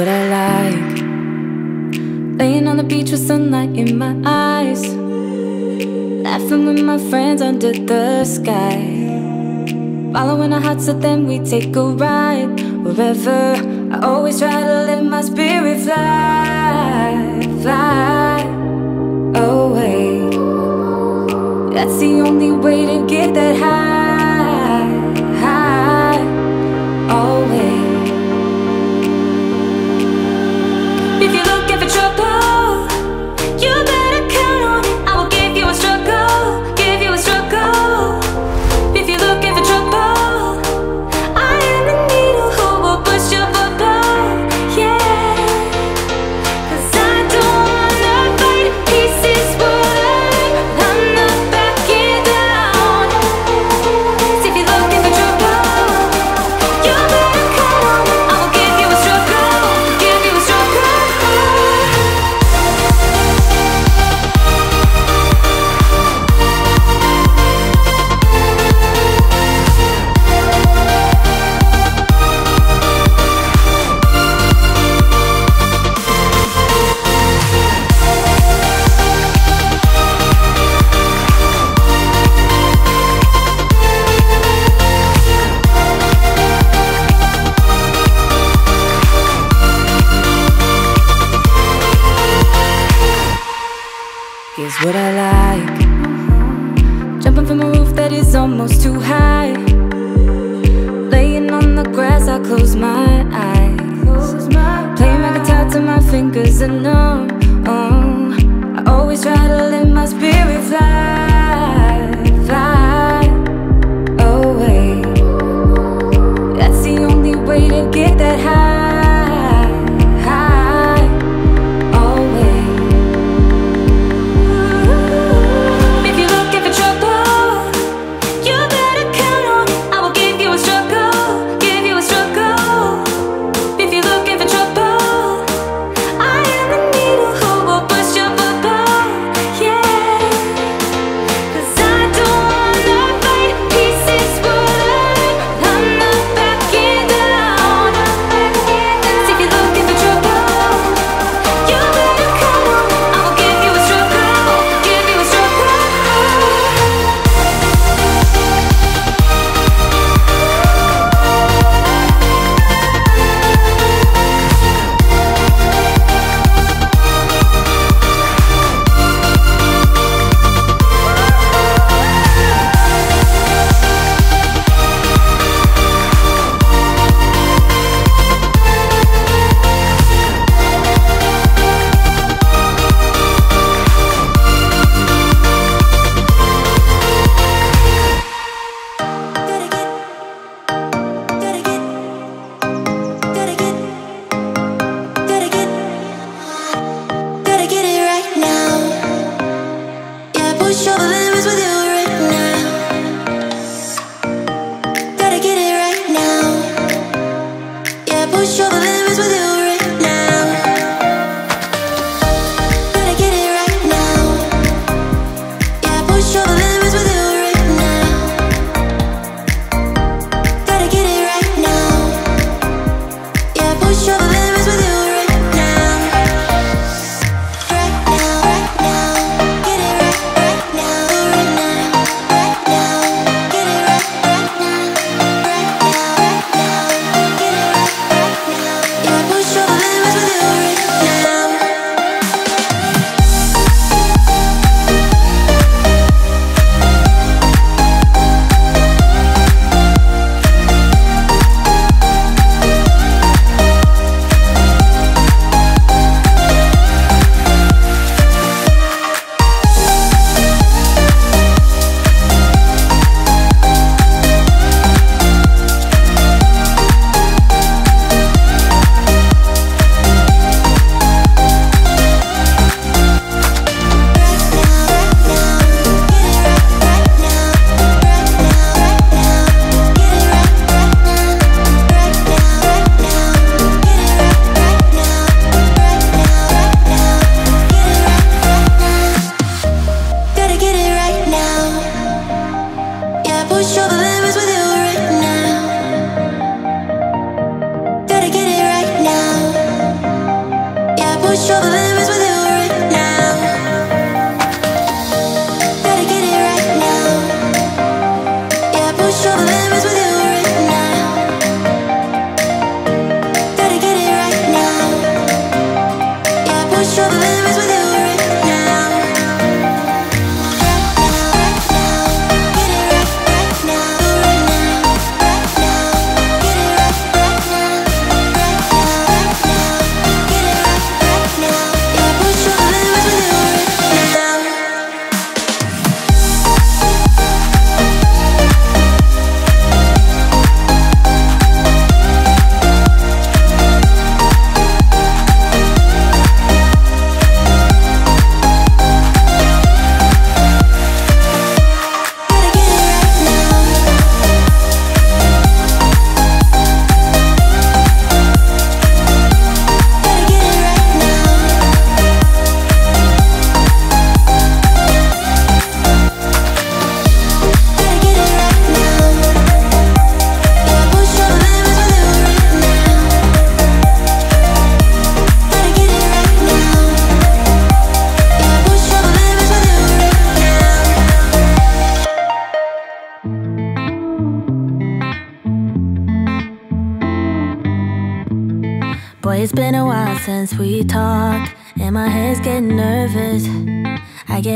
What I like. Laying on the beach with sunlight in my eyes. Laughing with my friends under the sky. Following our hearts so then we take a ride. Wherever I always try to let my spirit fly Fly away. That's the only way to get that high too high. Laying on the grass, I close my eyes. Playing my guitar till my fingers are numb. Oh, I always try to let my spirit fly Fly away. That's the only way to get that high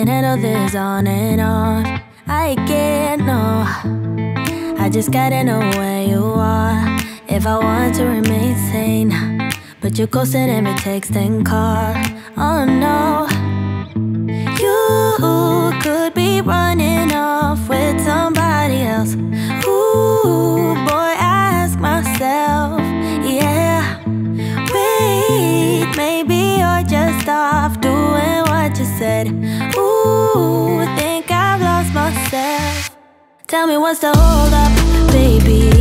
looking at others on and off. I can't know. I just gotta know where you are. If I want to remain sane, but you're ghosting every text and call. Oh no. You could be running off with somebody else. Tell me what's the hold up, baby.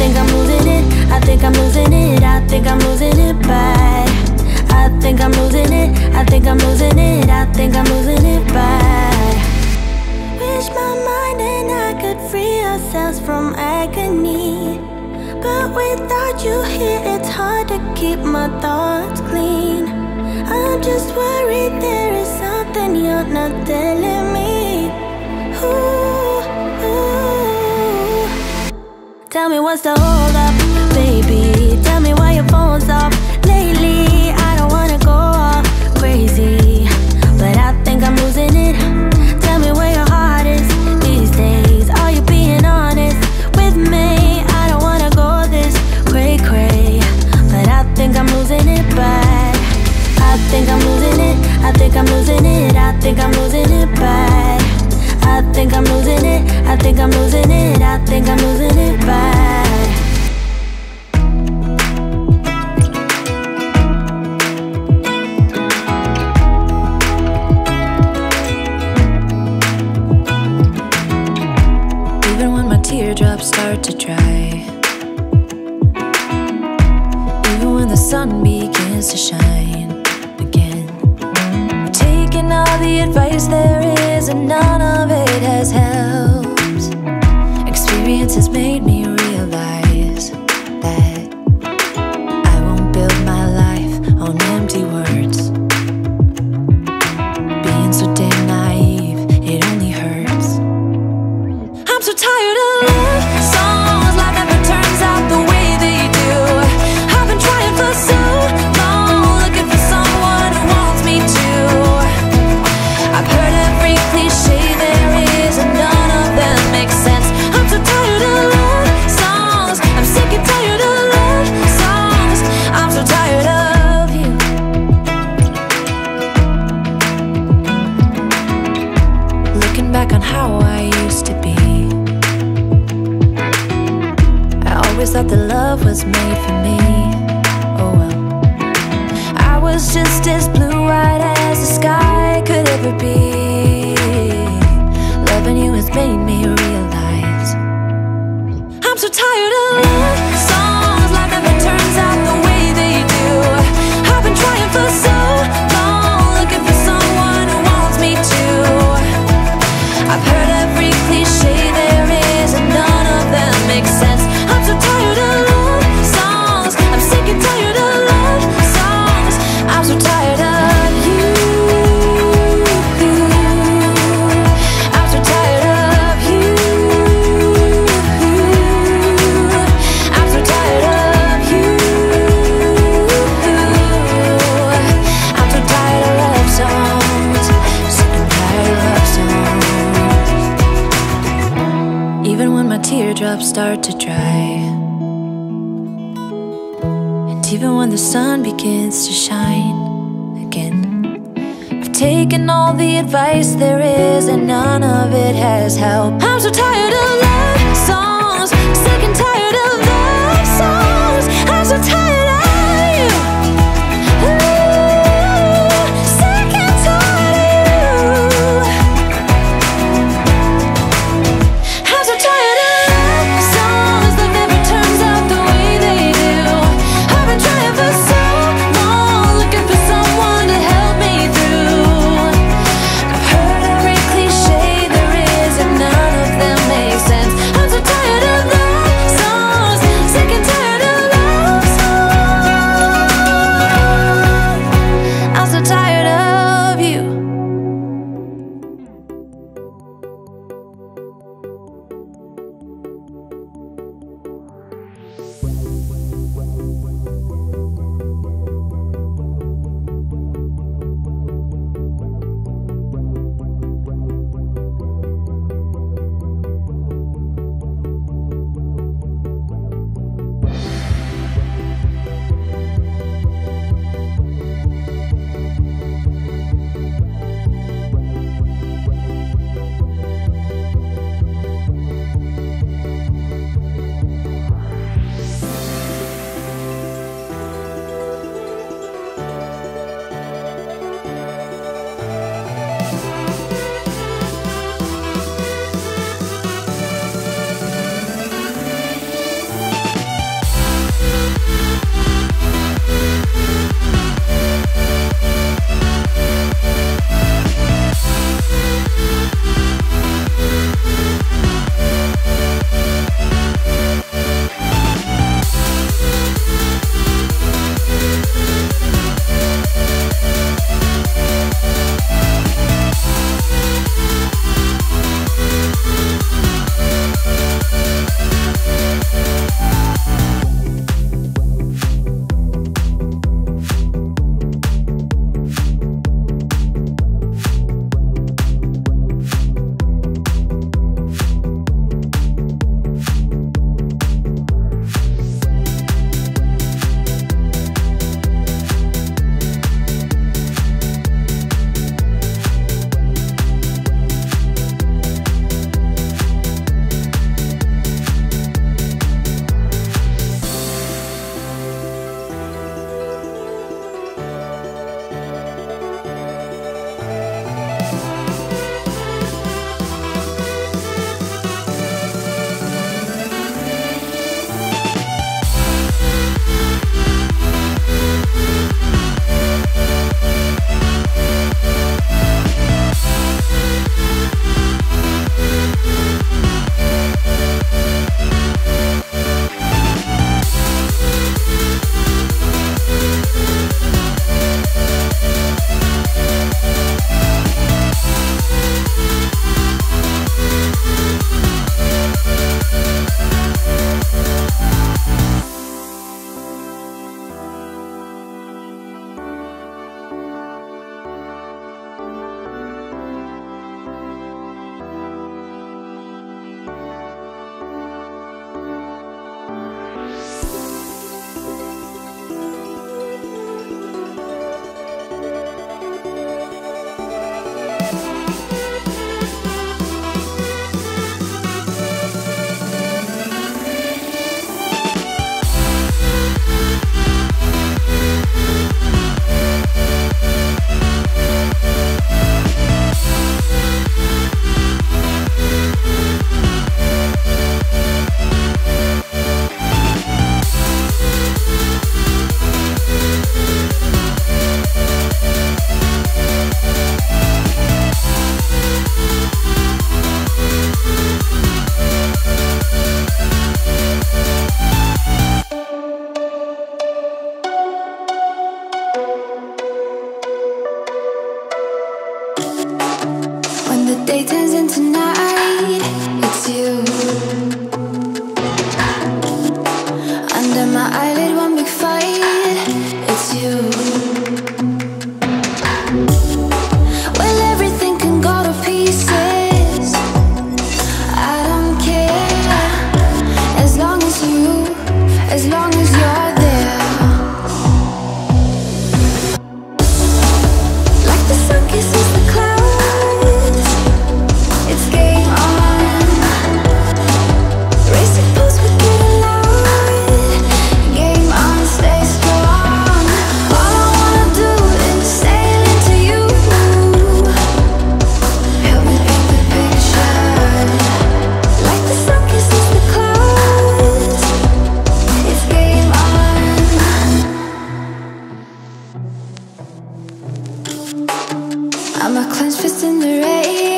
think I'm losing it. I think I'm losing it. I think I'm losing it bad. I think I'm losing it. I think I'm losing it. I think I'm losing it bad. Wish my mind and I could free ourselves from agony. But without you here, it's hard to keep my thoughts clean. I'm just worried there is something you're not telling me. Tell me what's the hold up. teardrops start to dry. Even when the sun begins to shine again. I've taken all the advice there is and none of it has helped. Experience has made me tired of love teardrops start to dry. And even when the sun begins to shine again I've taken all the advice there is And none of it has helped. I'm so tired of love songs Sick and tired of love songs. I'm so tired I'm a clenched fist in the rain.